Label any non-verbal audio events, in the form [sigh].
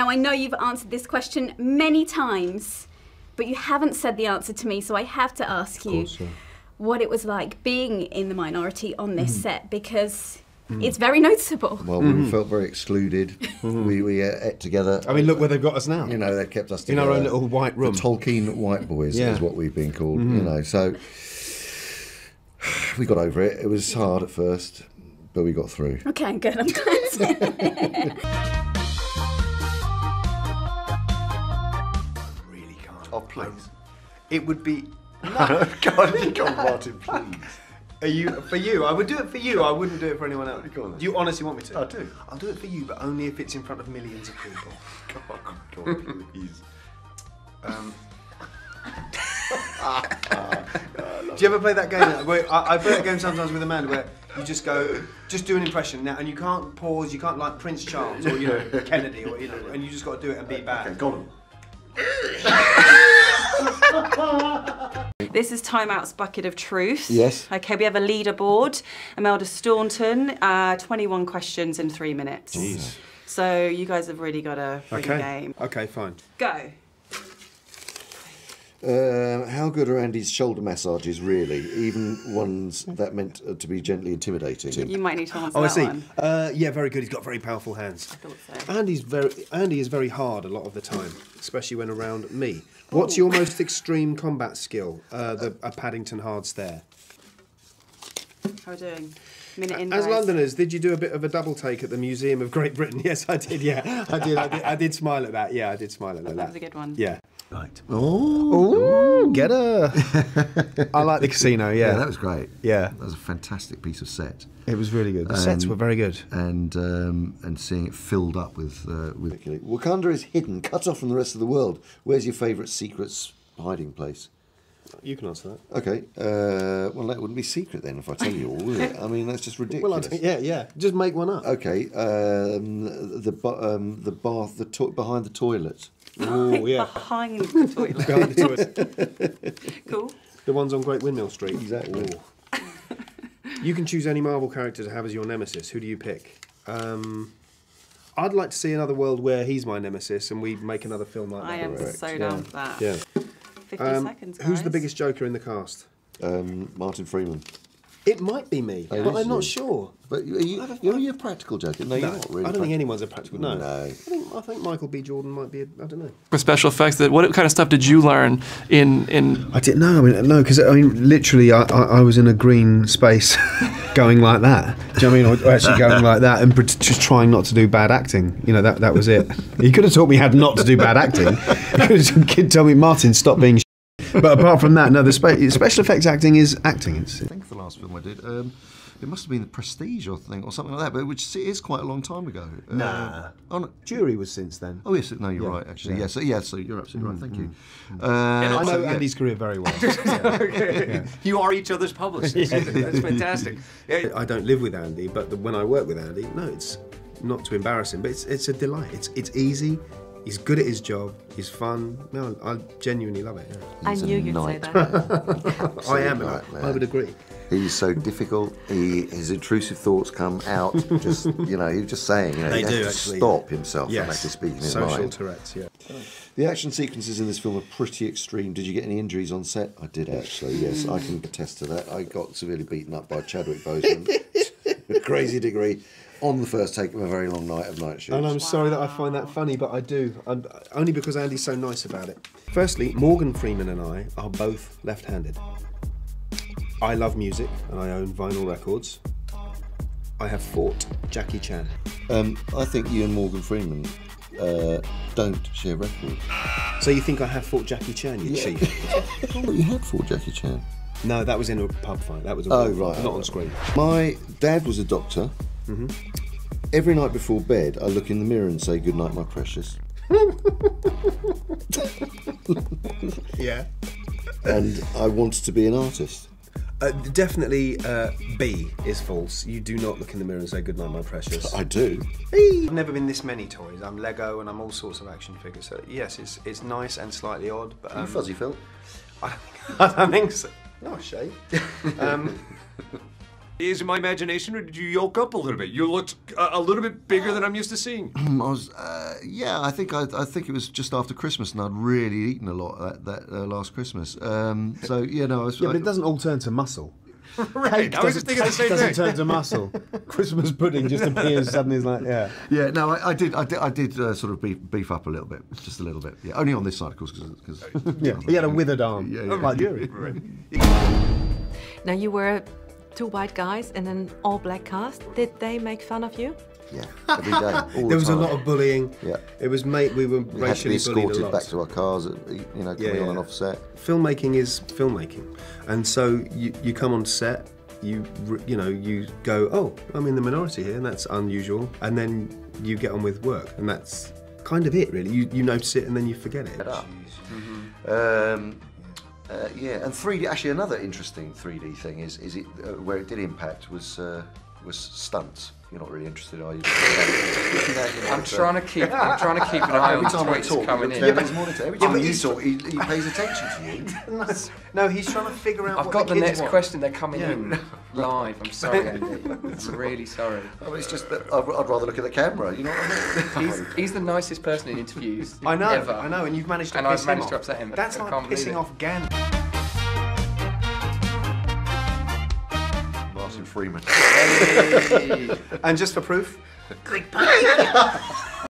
Now, I know you've answered this question many times, but you haven't said the answer to me, so I have to ask you course, yeah. what it was like being in the minority on this mm. set because mm. it's very noticeable. Well, we mm. felt very excluded. we we uh, ate together. I mean, look where they've got us now. you know, they kept us In our own little white room. The Tolkien white boys Yeah. is what we've been called. You mm-hmm. know, so [sighs] we got over it. It was hard at first, but we got through. Okay, good. I'm glad. [laughs] please. It would be. [laughs] God, God, Martin, please. Are you for you? I would do it for you. I wouldn't do it for anyone else. Go on then. Do you honestly want me to? I do. I'll do it for you, but only if it's in front of millions of people. God, God, please. Um, do you ever play that game? Where I, I play that game sometimes with Amanda, where you just go, just do an impression now, and you can't pause. You can't like Prince Charles or you know Kennedy or you know, and you just got to do it and be bad. Go on. [laughs] This is Time Out's Bucket of Truth. Yes. Okay, we have a leaderboard. Imelda Staunton, uh, 21 questions in three minutes. Jeez. So you guys have really got a Okay. game. Okay, fine. Go. Um, how good are Andy's shoulder massages, really? Even ones that meant uh, to be gently intimidating. You might need to answer Oh, I see. Uh, yeah, very good. He's got very powerful hands. I thought so. Andy's very Andy is very hard a lot of the time, especially when around me. What's your most extreme combat skill? Uh, the a Paddington hard stare. How are we doing? Minute in. As guys. Londoners, did you do a bit of a double take at the Museum of Great Britain? [laughs] Yes, I did. Yeah, I did. I did, I did smile at that. Yeah, I did smile at that. That was a good one. Yeah. Right. Ooh, get her. [laughs] I like the casino. Yeah, Yeah, that was great. Yeah. That was a fantastic piece of set. It was really good. The sets Um, were very good. and um, and seeing it filled up with uh, with Wakanda is hidden, cut off from the rest of the world. Where's your favourite secret hiding place? You can answer that. Okay, uh, well that wouldn't be secret then if I tell you all, would it? I mean that's just [laughs] Well, I ridiculous. don't- yeah, yeah. Just make one up. Okay, um, the um, the bath, the to- behind the toilet. Oh, yeah. Behind the [laughs] toilet. Behind the toilet. [laughs] cool. The ones on Great Windmill Street. Exactly. Ooh. you can choose any Marvel character to have as your nemesis. Who do you pick? Um, I'd like to see another world where he's my nemesis and we make another film like I that. am Correct, so yeah. for that. Yeah. 50 Um, seconds, guys. who's the biggest Joker in the cast? Um, Martin Freeman. It might be me, Oh, but I'm not it? sure. But you, you, you're, you're a practical joker. No, you're not really. I don't think anyone's a practical. No, No. I think I think Michael B. Jordan might be. A, I don't know. for special effects that what kind of stuff did you learn in in I didn't know. I mean, no, because I mean, literally, I, I, I was in a green space, [laughs] going like that. Do you know what I mean? Or actually going like that and just trying not to do bad acting. You know, that that was it. He could have taught me how not to do bad acting. He could have kid tell me, Martin, stop being. But apart from that, no, the spe- special effects acting is acting. It's, I think the last film I did, um, it must have been The Prestige or thing or something like that, but which is quite a long time ago. Uh, Nah. oh, no. jury was since then. Oh yes, no, you're Yeah, right. Actually, yeah. yes, yes. So you're absolutely right. Thank you. Uh, I know so, yeah. Andy's career very well. [laughs] You are each other's publicists. [laughs] That's fantastic. Yeah, [laughs] I don't live with Andy, but the, when I work with Andy, no, it's not to embarrass him, but it's it's a delight. It's it's easy. He's good at his job. He's fun. No, I genuinely love it. yeah. I knew you'd say that. [laughs] I am. and I, nightmare. I would agree. He's so difficult. He, his intrusive thoughts come out. [laughs] Just you know, he was just saying. You know, They he has do, to stop himself Yes. from actually speaking his Social mind. Tourette's. Yeah. The action sequences in this film are pretty extreme. Did you get any injuries on set? I did actually. Yes, I can attest to that. I got severely beaten up by Chadwick Boseman, a [laughs] crazy degree, on the first take of a very long night of night shoots. And I'm sorry that I find that funny, but I do. I'm, only because Andy's so nice about it. Firstly, Morgan Freeman and I are both left-handed. I love music and I own vinyl records. I have fought Jackie Chan. Um, I think you and Morgan Freeman uh, don't share records. So you think I have fought Jackie Chan, you cheat? I thought [laughs] you had fought Jackie Chan. No, that was in a pub fight. That was a Oh, right, fight, not oh, on screen. My dad was a doctor. Every night before bed, I look in the mirror and say, Good night, my precious. [laughs] Yeah. And I wanted to be an artist. Uh, definitely, uh, B is false. You do not look in the mirror and say "Good night, my precious." I do. I've never been this many toys. I'm Lego and I'm all sorts of action figures. So yes, it's it's nice and slightly odd. But Are you um, fuzzy, Phil? [laughs] I, I don't think so. No shade. [laughs] um, Is it my imagination, or did you yolk up a little bit? You looked a, a little bit bigger than I'm used to seeing. [clears throat] I was, uh, yeah, I think I, I think it was just after Christmas, and I'd really eaten a lot that, that uh, last Christmas. Um, so yeah, no, I was. Yeah, but I- it doesn't all turn to muscle. [laughs] Right. I was just thinking the same thing. [laughs] It doesn't thing. turn to muscle. [laughs] Christmas pudding just appears suddenly. It's like, yeah. Yeah, no, I, I did. I did. I did uh, sort of beef, beef up a little bit, just a little bit. Yeah, only on this side, of course, because Yeah, he had a withered arm, Yeah, yeah. like Yuri. Now you were two white guys in an all black cast. Did they make fun of you? yeah, every day. [laughs] All the There was a lot of bullying. Yeah. It was mate. We were We had to be racially bullied a escorted lot. back to our cars, uh, you know, coming Yeah, on and yeah. off set. filmmaking is filmmaking, and so you, you come on set, you you know you go, oh, I'm in the minority here, and that's unusual, and then you get on with work, and that's kind of it, really. You you notice it, and then you forget it. up. Um, uh, yeah, and 3D. Actually, another interesting 3D thing is is it uh, where it did impact was uh, was stunts. You're not really interested, are you? [laughs] I'm trying to keep. I'm trying to keep an eye on Every time I tweets talk, coming you in. look down his monitor. Every time but you he's- talk, he, he pays attention to you. [laughs] No, he's trying to figure out. I've what got the kids next want. question. They're coming Yeah. in [laughs] live. I'm sorry, I'm really sorry. I mean, it's just that I'd, I'd rather look at the camera. You know what I mean? He's, he's the nicest person in interviews I know, ever. I know, and you've managed to And piss I've managed him to off. upset him. That's I like can't believe pissing it. off Gandhi. Freeman. And just for proof,